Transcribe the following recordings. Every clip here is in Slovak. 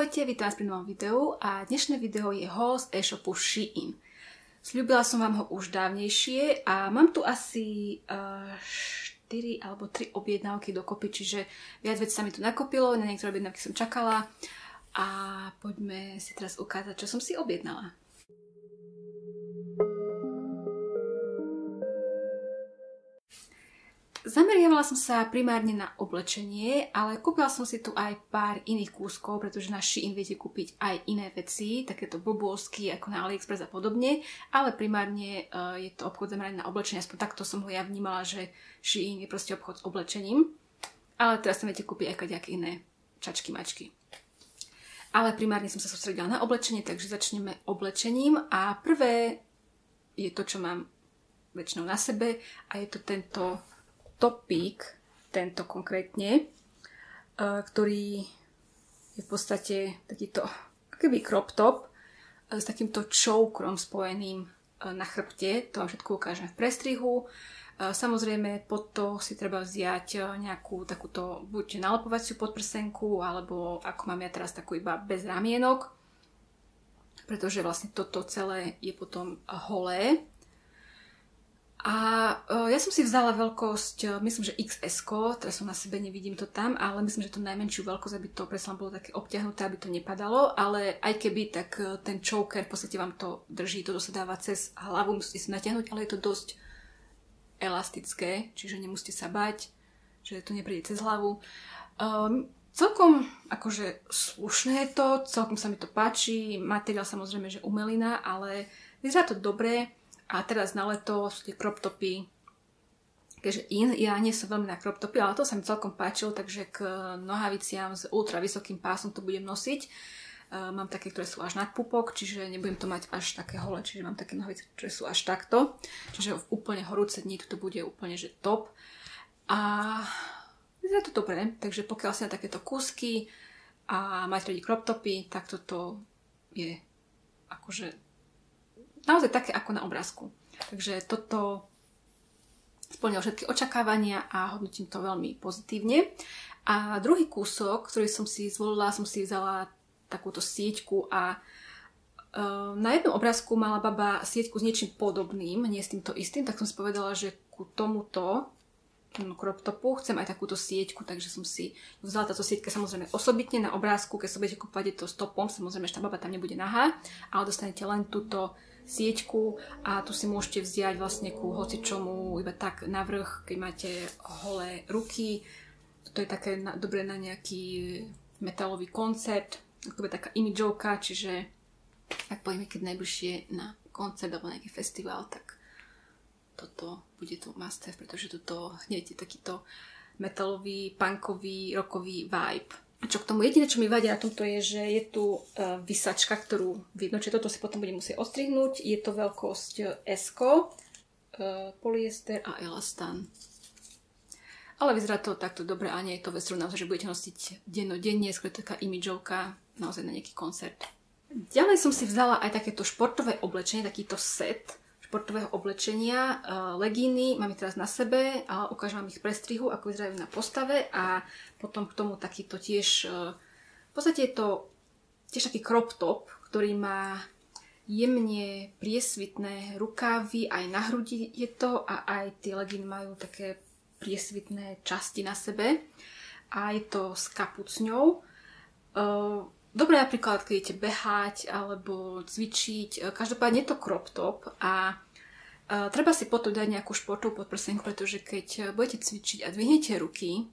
Ahojte, vítam vás pri novom videu a dnešné video je haul z e-shopu Shein. Sľúbila som vám ho už dávnejšie a mám tu asi uh, eh, 4 alebo 3 objednávky dokopy, čiže viac vecí sa mi tu nakopilo, na niektoré objednávky som čakala a poďme si teraz ukázať, čo som si objednala. Zameriavala som sa primárne na oblečenie, ale kúpila som si tu aj pár iných kúskov, pretože na Shein viete kúpiť aj iné veci, takéto bobôzky ako na AliExpress a podobne, ale primárne uh, je to obchod zameraný na oblečenie, aspoň takto som ho ja vnímala, že Shein je proste obchod s oblečením. Ale teraz sa viete kúpiť aj nejaké iné čačky, mačky. Ale primárne som sa sústredila na oblečenie, takže začneme oblečením a prvé je to, čo mám väčšinou na sebe a je to tento topík, tento konkrétne, e, ktorý je v podstate takýto keby crop top e, s takýmto čoukrom spojeným e, na chrbte. To vám všetko ukážem v prestrihu. Samozrejme, pod to si treba vziať nejakú takúto buď nalepovaciu podprsenku, alebo ako mám ja teraz takú iba bez ramienok, pretože vlastne toto celé je potom holé. A uh, ja som si vzala veľkosť, uh, myslím, že XS, teraz som na sebe, nevidím to tam, ale myslím, že to najmenšiu veľkosť, aby to predsa bolo také obťahnuté, aby to nepadalo, ale aj keby, tak uh, ten choker v podstate vám to drží, toto sa dáva cez hlavu, musíte si natiahnuť, ale je to dosť elastické, čiže nemusíte sa bať, že to nepríde cez hlavu. Um, celkom akože slušné je to, celkom sa mi to páči, materiál samozrejme, že umelina, ale vyzerá to dobre, a teraz na leto sú tie crop topy, keďže in, ja nie som veľmi na crop topy, ale to sa mi celkom páčilo, takže k nohaviciam s ultra vysokým pásom to budem nosiť. Uh, mám také, ktoré sú až nad pupok, čiže nebudem to mať až také hole, čiže mám také nohavice, ktoré sú až takto. Čiže v úplne horúce dní to bude úplne že top. A vyzerá to dobre, takže pokiaľ si na takéto kúsky a máte radi crop topy, tak toto je akože naozaj také ako na obrázku. Takže toto splnilo všetky očakávania a hodnotím to veľmi pozitívne. A druhý kúsok, ktorý som si zvolila, som si vzala takúto sieťku a uh, na jednom obrázku mala baba sieťku s niečím podobným, nie s týmto istým, tak som si povedala, že ku tomuto crop topu chcem aj takúto sieťku, takže som si vzala táto sieťka samozrejme osobitne na obrázku, keď sa budete kúpať to stopom, samozrejme, že tá baba tam nebude nahá, ale dostanete len túto sieťku a tu si môžete vziať vlastne ku hocičomu iba tak navrh, keď máte holé ruky. To je také na, dobré na nejaký metalový koncept, ako je taká imidžovka, čiže ak pojeme keď najbližšie na koncert alebo nejaký festival, tak toto bude tu must pretože toto hneď je takýto metalový, punkový, rokový vibe. A čo k tomu jediné, čo mi vadí na tomto je, že je tu uh, vysačka, ktorú vidno, že toto si potom budem musieť ostrihnúť. Je to veľkosť e, S, uh, polyester a elastan. Ale vyzerá to takto dobre a nie je to vec, naozaj, že budete nosiť dennodenne, skôr taká imidžovka naozaj na nejaký koncert. Ďalej som si vzala aj takéto športové oblečenie, takýto set športového oblečenia, uh, legíny, mám ich teraz na sebe a ukážem vám ich prestrihu, ako vyzerajú na postave a potom k tomu takýto tiež, uh, v podstate je to tiež taký crop top, ktorý má jemne priesvitné rukávy, aj na hrudi je to a aj tie legíny majú také priesvitné časti na sebe a je to s kapucňou. Dobre napríklad, keď idete behať alebo cvičiť, e, každopádne je to crop top a uh, treba si potom dať nejakú športovú podprsenku, pretože keď budete cvičiť a dvihnete ruky,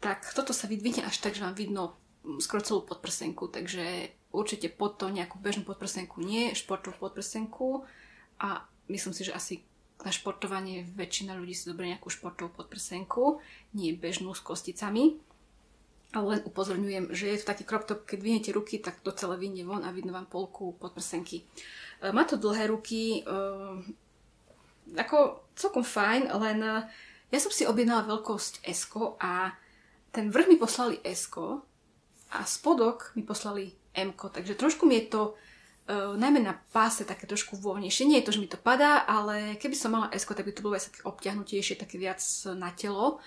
tak toto sa vydvihne až tak, že vám vidno skoro celú podprsenku, takže určite pod to nejakú bežnú podprsenku nie, športovú podprsenku a myslím si, že asi na športovanie väčšina ľudí si dobre nejakú športovú podprsenku, nie bežnú s kosticami. Ale len upozorňujem, že je to taký crop top, keď vyhnete ruky, tak to celé vynie von a vidno vám polku podprsenky. E, má to dlhé ruky, e, ako celkom fajn, len e, ja som si objednala veľkosť S a ten vrch mi poslali S a spodok mi poslali M, takže trošku mi je to Uh, najmä na páse také trošku voľnejšie. Nie je to, že mi to padá, ale keby som mala S, tak by to bolo aj také obťahnutejšie, také viac na telo.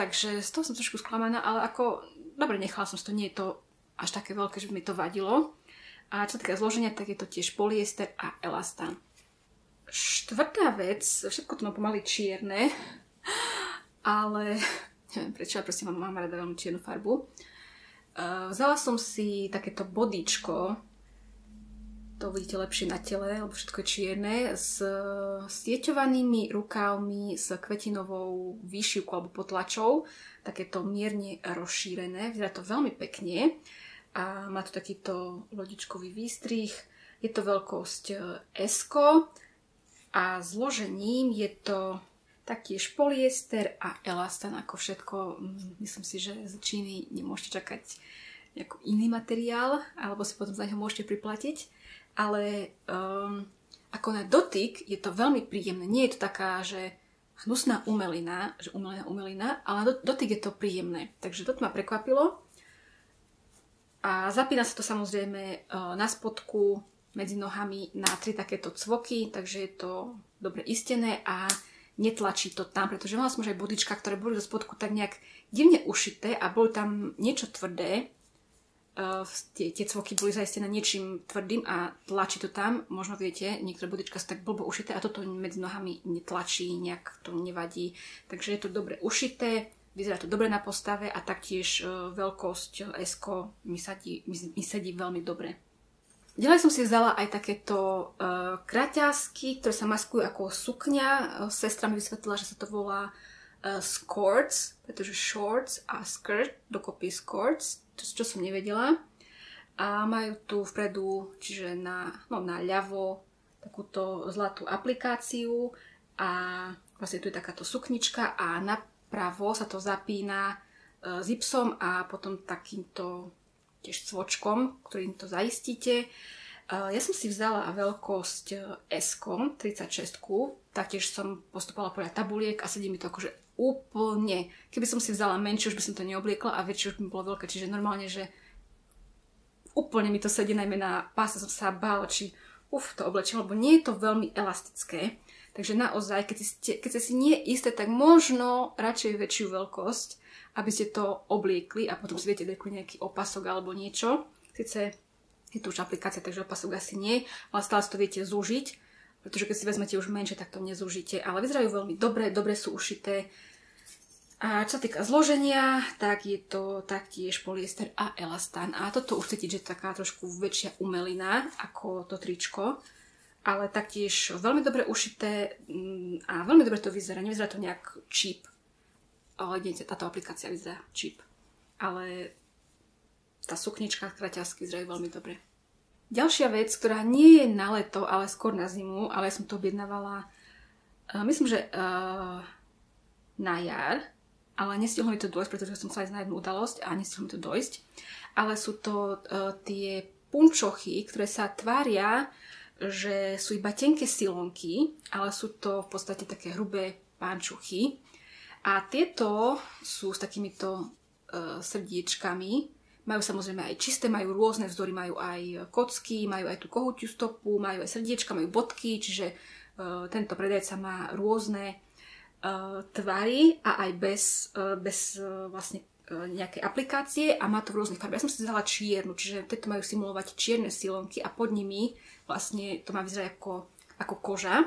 Takže z toho som trošku sklamaná, ale ako, dobre, nechala som to, nie je to až také veľké, že by mi to vadilo. A čo týka zloženia, tak je to tiež polyester a elastán. Štvrtá vec, všetko to má pomaly čierne, ale neviem prečo, ja proste mám, mám rada veľmi čiernu farbu. Uh, vzala som si takéto bodíčko, to vidíte lepšie na tele, lebo všetko je čierne, s stieťovanými rukávmi, s kvetinovou výšivkou alebo potlačou, takéto mierne rozšírené, vyzerá to veľmi pekne a má to takýto lodičkový výstrih. Je to veľkosť S a zložením je to taktiež polyester a elastan ako všetko. Myslím si, že z Číny nemôžete čakať nejaký iný materiál, alebo si potom za neho môžete priplatiť. Ale um, ako na dotyk je to veľmi príjemné. Nie je to taká, že hnusná umelina, že umelina, umelina, ale dotyk je to príjemné. Takže toto ma prekvapilo. A zapína sa to samozrejme uh, na spodku medzi nohami na tri takéto cvoky, takže je to dobre istené a netlačí to tam, pretože mala som už aj bodička, ktoré boli zo spodku tak nejak divne ušité a bolo tam niečo tvrdé. Uh, tie, tie cvoky boli zaistené niečím tvrdým a tlačí to tam. Možno viete, niektoré bodička sú tak blbo ušité a toto medzi nohami netlačí, nejak to nevadí. Takže je to dobre ušité, vyzerá to dobre na postave a taktiež uh, veľkosť S mi, sadí, mi, mi sedí veľmi dobre. Ďalej som si vzala aj takéto uh, kraťasky, ktoré sa maskujú ako sukňa. Sestra mi vysvetlila, že sa to volá uh, skirts, pretože shorts a skirt, dokopy skirts, čo, čo som nevedela. A majú tu vpredu, čiže na, no, na ľavo, takúto zlatú aplikáciu a vlastne tu je takáto suknička a napravo sa to zapína uh, zipsom a potom takýmto tiež cvočkom, ktorým to zaistíte. Ja som si vzala veľkosť S, 36, taktiež som postupovala podľa tabuliek a sedí mi to akože úplne. Keby som si vzala menšiu, už by som to neobliekla a väčšie už by bolo veľké, čiže normálne, že úplne mi to sedí, najmä na páse som sa bála, či uf, to oblečím, lebo nie je to veľmi elastické. Takže naozaj, keď ste, keď ste si nie isté, tak možno radšej väčšiu veľkosť, aby ste to obliekli a potom si viete dekli nejaký opasok alebo niečo. Sice je tu už aplikácia, takže opasok asi nie, ale stále si to viete zúžiť, pretože keď si vezmete už menšie, tak to nezúžite. Ale vyzerajú veľmi dobre, dobre sú ušité. A čo sa týka zloženia, tak je to taktiež polyester a elastán. A toto už cítiť, že je taká trošku väčšia umelina ako to tričko. Ale taktiež veľmi dobre ušité mm, a veľmi dobre to vyzerá. Nevyzerá to nejak cheap ale dieťa, táto aplikácia vyzerá cheap. Ale tá suknička, kraťasky vyzerajú veľmi dobre. Ďalšia vec, ktorá nie je na leto, ale skôr na zimu, ale som to objednávala, uh, myslím, že uh, na jar, ale nestihlo mi to dojsť, pretože som sa ísť na jednu udalosť a nestihlo mi to dojsť. Ale sú to uh, tie punčochy, ktoré sa tvária, že sú iba tenké silonky, ale sú to v podstate také hrubé pančuchy. A tieto sú s takýmito uh, srdiečkami. Majú samozrejme aj čisté, majú rôzne vzory, majú aj kocky, majú aj tú kohutiu stopu, majú aj srdiečka, majú bodky, čiže uh, tento predajca má rôzne uh, tvary a aj bez, uh, bez uh, vlastne nejaké aplikácie a má to v rôznych farbách. Ja som si vzala čiernu, čiže tieto majú simulovať čierne silonky a pod nimi vlastne to má vyzerať ako, ako koža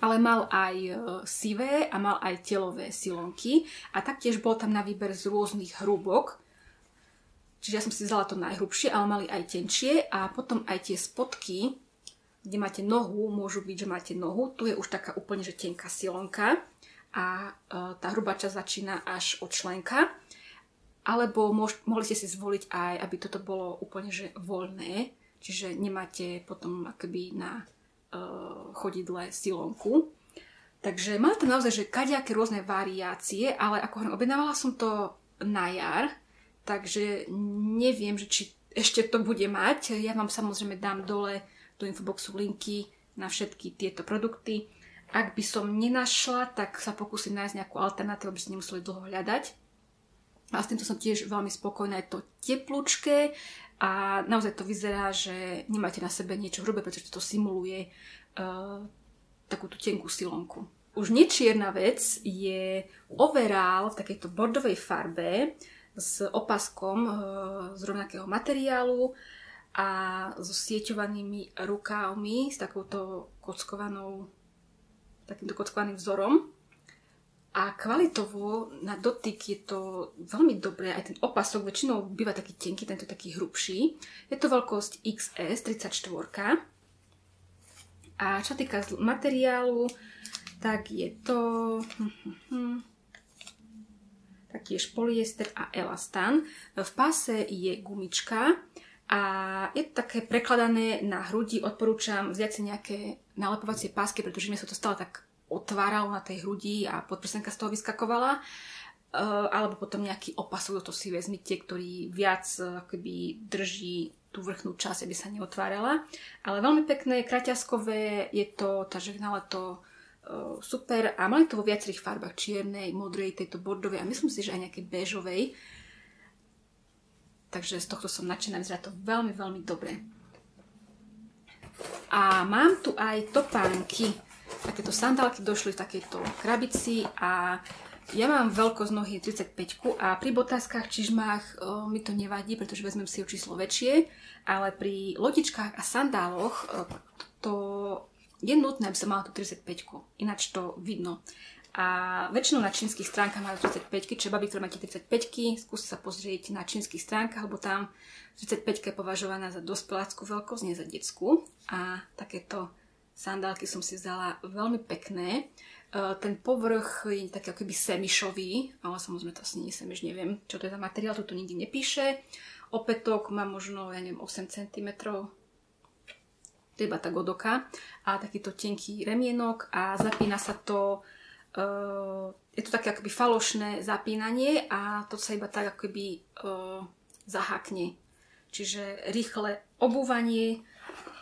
ale mal aj sivé a mal aj telové silonky a taktiež bol tam na výber z rôznych hrúbok. Čiže ja som si vzala to najhrubšie, ale mali aj tenčie a potom aj tie spodky, kde máte nohu, môžu byť, že máte nohu. Tu je už taká úplne, že tenká silonka a e, tá hrubá časť začína až od členka. Alebo mož, mohli ste si zvoliť aj, aby toto bolo úplne, že voľné, čiže nemáte potom akoby na uh, chodidle silonku. Takže má to naozaj, že kadejaké rôzne variácie, ale ako hovorím, objednávala som to na jar, takže neviem, že či ešte to bude mať. Ja vám samozrejme dám dole do infoboxu linky na všetky tieto produkty. Ak by som nenašla, tak sa pokúsim nájsť nejakú alternatívu, aby ste nemuseli dlho hľadať. A s týmto som tiež veľmi spokojná. Je to teplúčké, a naozaj to vyzerá, že nemáte na sebe niečo hrubé, pretože to simuluje uh, takú tenkú silonku. Už nečierna vec je overall v takejto bordovej farbe s opaskom e, z rovnakého materiálu a so sieťovanými rukávmi s takouto kockovanou takýmto kockovaným vzorom. A kvalitovo na dotyk je to veľmi dobré, aj ten opasok väčšinou býva taký tenký, tento taký hrubší. Je to veľkosť XS 34. A čo týka materiálu, tak je to hm, hm, hm, taktiež polyester a elastan. V páse je gumička a je to také prekladané na hrudi. Odporúčam vziať si nejaké nalepovacie pásky, pretože mi sa to stále tak otváralo na tej hrudi a podprsenka z toho vyskakovala. Uh, alebo potom nejaký opasok, to si vezmite, ktorý viac uh, akoby drží tú vrchnú časť, aby sa neotvárala. Ale veľmi pekné, kraťaskové, je to, takže na to super a mali to vo viacerých farbách, čiernej, modrej, tejto bordovej a myslím si, že aj nejakej bežovej. Takže z tohto som nadšená, vyzerá to veľmi, veľmi dobre. A mám tu aj topánky. Takéto sandálky došli v takejto krabici a ja mám veľkosť nohy 35 a pri botáskach, čižmách o, mi to nevadí, pretože vezmem si o číslo väčšie, ale pri lodičkách a sandáloch o, to je nutné, aby som mala tú 35 ináč to vidno. A väčšinou na čínskych stránkach majú 35 čiže baby, ktoré máte 35 skúste sa pozrieť na čínskych stránkach, lebo tam 35 je považovaná za dospeláckú veľkosť, nie za detskú. A takéto sandálky som si vzala veľmi pekné. E, ten povrch je taký akoby semišový, ale samozrejme to asi nie semiš, neviem, čo to je za materiál, to tu nikdy nepíše. Opätok má možno, ja neviem, 8 cm, to je iba tá godoka a takýto tenký remienok a zapína sa to je to také akoby falošné zapínanie a to sa iba tak akoby uh, zahakne. Čiže rýchle obúvanie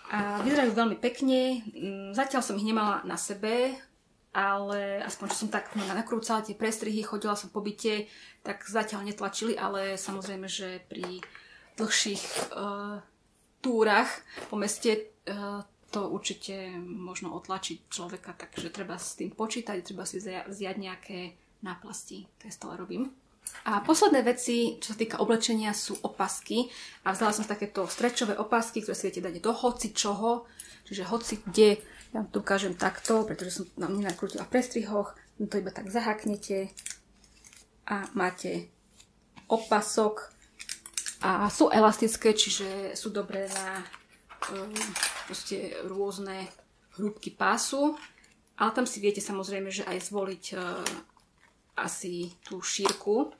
a vyzerajú veľmi pekne. Mm, zatiaľ som ich nemala na sebe, ale aspoň, čo som tak nakrúcala tie prestrihy, chodila som po byte, tak zatiaľ netlačili, ale samozrejme, že pri dlhších uh, túrach po meste Eh, to určite možno otlačiť človeka, takže treba s tým počítať, treba si vziať nejaké náplasti. To je stále robím. A posledné veci, čo sa týka oblečenia, sú opasky. A vzala som takéto strečové opasky, ktoré si viete dať do hoci čoho. Čiže hoci kde, ja vám tu ukážem takto, pretože som nám nenakrútila v prestrihoch. To iba tak zahaknete a máte opasok. A sú elastické, čiže sú dobré na proste rôzne hrúbky pásu. Ale tam si viete samozrejme, že aj zvoliť uh, asi tú šírku.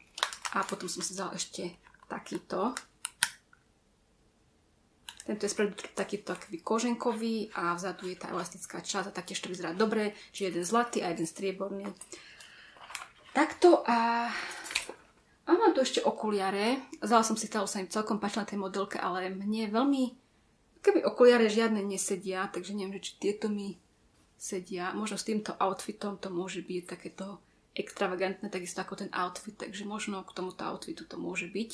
A potom som si vzala ešte takýto. Tento je spredu takýto taký koženkový a vzadu je tá elastická časť a taktiež to vyzerá dobre. Čiže jeden zlatý a jeden strieborný. Takto a... A mám tu ešte okuliare. Vzala som si, stalo sa im celkom páčila tej modelke, ale mne veľmi Keby okuliare žiadne nesedia, takže neviem, či tieto mi sedia. Možno s týmto outfitom to môže byť takéto extravagantné, takisto ako ten outfit, takže možno k tomuto outfitu to môže byť.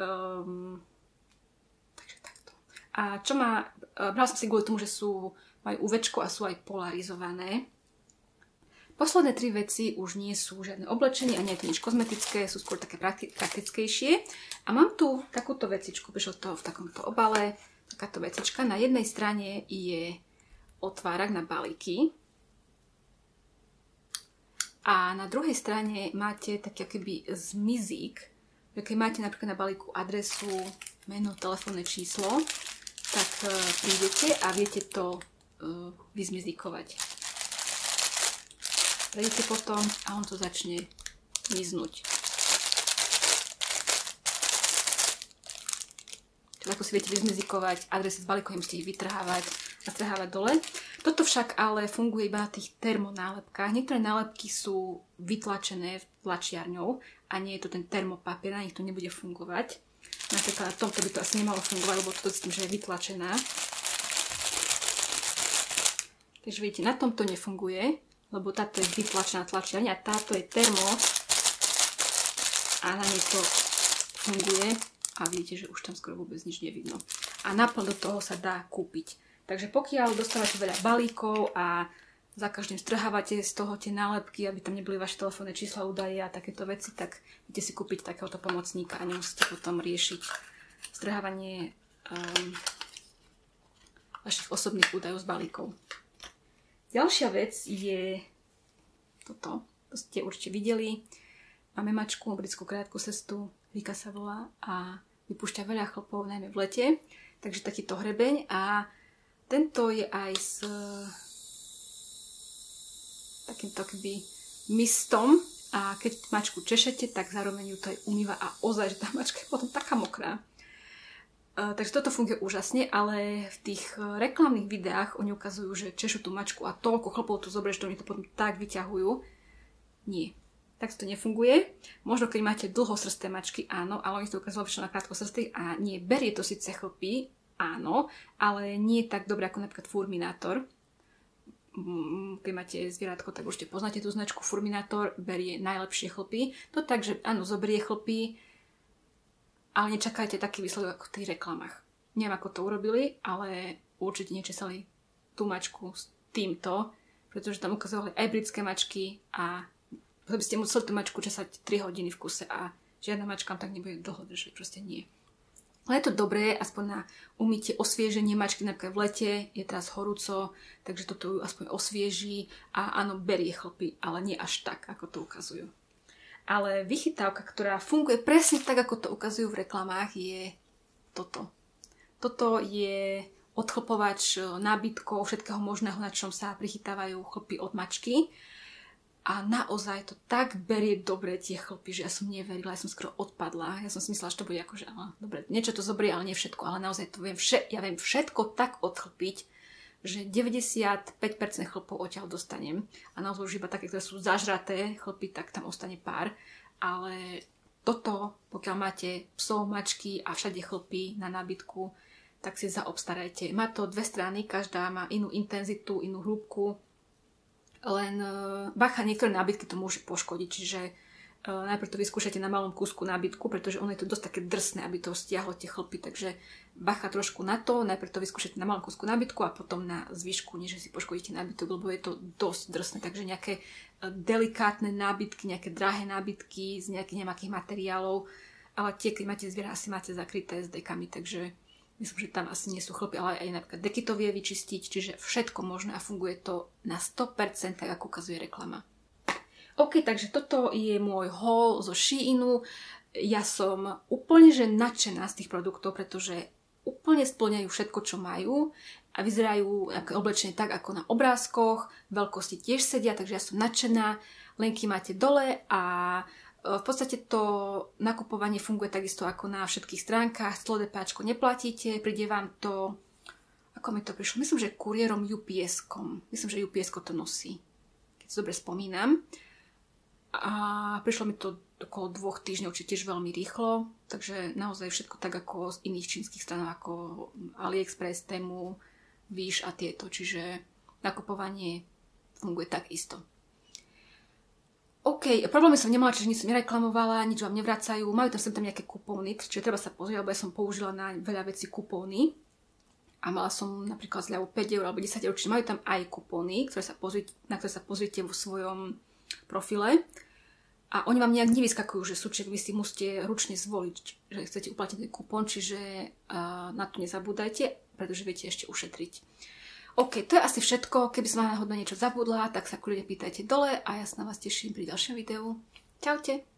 Um, takže takto. A čo má, uh, brala som si kvôli tomu, že sú, majú UV a sú aj polarizované. Posledné tri veci už nie sú žiadne oblečenie a nie je to nič kozmetické, sú skôr také praktickejšie. A mám tu takúto vecičku, prišlo to v takomto obale, takáto vecička. Na jednej strane je otvárak na balíky a na druhej strane máte taký akoby zmizík, keď máte napríklad na balíku adresu, meno, telefónne číslo, tak uh, prídete a viete to uh, vyzmizíkovať. Prejdete potom a on to začne miznúť. Ako si viete vyzmizikovať adresy z balíkov, musíte ich vytrhávať a strhávať dole. Toto však ale funguje iba na tých termonálepkách. Niektoré nálepky sú vytlačené tlačiarňou a nie je to ten termopapier, na nich to nebude fungovať. Napríklad na tomto by to asi nemalo fungovať, lebo to s tým, že je vytlačená. Takže vidíte, na tomto nefunguje, lebo táto je vytlačená tlačiarňa a táto je termo a na nej to funguje a vidíte, že už tam skoro vôbec nič nevidno. A naplno toho sa dá kúpiť. Takže pokiaľ dostávate veľa balíkov a za každým strhávate z toho tie nálepky, aby tam neboli vaše telefónne čísla, údaje a takéto veci, tak viete si kúpiť takéhoto pomocníka a nemusíte potom riešiť strhávanie um, vašich osobných údajov z balíkov. Ďalšia vec je toto. To ste určite videli. Máme mačku, britskú krátku cestu, Vika sa volá a vypúšťa veľa chlpov, najmä v lete. Takže takýto hrebeň a tento je aj s takýmto keby mistom a keď mačku češete, tak zároveň ju to aj umýva a ozaj, že tá mačka je potom taká mokrá. Uh, takže toto funguje úžasne, ale v tých uh, reklamných videách oni ukazujú, že češu tú mačku a toľko chlopov tu zoberieš, že oni to potom tak vyťahujú. Nie. Tak to nefunguje. Možno keď máte dlhosrsté mačky, áno, ale oni to ukazujú na krátkosrstých a nie. Berie to síce chlpy, áno, ale nie tak dobre ako napríklad Furminátor, Mm, keď máte zvieratko, tak určite poznáte tú značku Furminator, berie najlepšie chlpy. To tak, že áno, zoberie chlpy, ale nečakajte taký výsledok ako v tých reklamách. Neviem, ako to urobili, ale určite nečesali tú mačku s týmto, pretože tam ukazovali aj britské mačky a by ste museli tú mačku česať 3 hodiny v kuse a žiadna mačka tak nebude dlho držať, proste nie. Ale je to dobré, aspoň na umytie, osvieženie mačky, napríklad v lete je teraz horúco, takže toto ju aspoň osvieží a áno, berie chlpy, ale nie až tak, ako to ukazujú. Ale vychytávka, ktorá funguje presne tak, ako to ukazujú v reklamách, je toto. Toto je odchlpovač nábytkov, všetkého možného, na čom sa prichytávajú chlpy od mačky a naozaj to tak berie dobre tie chlpy, že ja som neverila, ja som skoro odpadla. Ja som si myslela, že to bude ako, že áno, dobre, niečo to zobrie, ale nie všetko. Ale naozaj to viem, vše, ja viem všetko tak odchlpiť, že 95% chlpov odtiaľ dostanem. A naozaj už iba také, ktoré sú zažraté chlpy, tak tam ostane pár. Ale toto, pokiaľ máte psov, mačky a všade chlpy na nábytku, tak si zaobstarajte. Má to dve strany, každá má inú intenzitu, inú hĺbku, len e, bacha, niektoré nábytky to môže poškodiť, čiže e, najprv to vyskúšate na malom kúsku nábytku, pretože ono je to dosť také drsné, aby to stiahlo tie chlpy, takže bacha trošku na to, najprv to vyskúšate na malom kúsku nábytku a potom na zvyšku, nie že si poškodíte nábytok, lebo je to dosť drsné, takže nejaké e, delikátne nábytky, nejaké drahé nábytky z nejakých nejakých materiálov, ale tie, keď máte zviera, asi máte zakryté s dekami, takže Myslím, že tam asi nie sú chlpy, ale aj napríklad deky to vie vyčistiť, čiže všetko možné a funguje to na 100%, tak ako ukazuje reklama. OK, takže toto je môj haul zo Sheinu. Ja som úplne že nadšená z tých produktov, pretože úplne splňajú všetko, čo majú a vyzerajú oblečenie tak, ako na obrázkoch, veľkosti tiež sedia, takže ja som nadšená. Linky máte dole a v podstate to nakupovanie funguje takisto ako na všetkých stránkach. Slodepáčko neplatíte, príde vám to, ako mi to prišlo, myslím, že kuriérom UPS-kom. Myslím, že UPS to nosí, keď si dobre spomínam. A prišlo mi to okolo dvoch týždňov, či tiež veľmi rýchlo, takže naozaj všetko tak ako z iných čínskych stranov, ako AliExpress, Temu, Wish a tieto, čiže nakupovanie funguje takisto. OK, problémy som nemala, čiže nič som nereklamovala, nič vám nevracajú, majú tam sem tam nejaké kupóny, čiže treba sa pozrieť, lebo ja som použila na veľa vecí kupóny a mala som napríklad zľavu 5 eur alebo 10 eur, čiže majú tam aj kupóny, ktoré sa pozrieť, na ktoré sa pozriete vo svojom profile a oni vám nejak nevyskakujú, že súček vy si musíte ručne zvoliť, že chcete uplatiť ten kupón, čiže uh, na to nezabúdajte, pretože viete ešte ušetriť. OK, to je asi všetko. Keby som náhodou niečo zabudla, tak sa kľudne pýtajte dole a ja sa na vás teším pri ďalšom videu. Čaute!